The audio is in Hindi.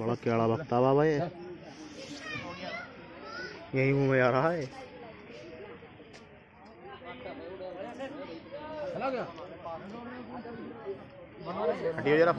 बड़ा केड़ा बकता बाबा ये यही मुँह में आ रहा है। हटिए जरा।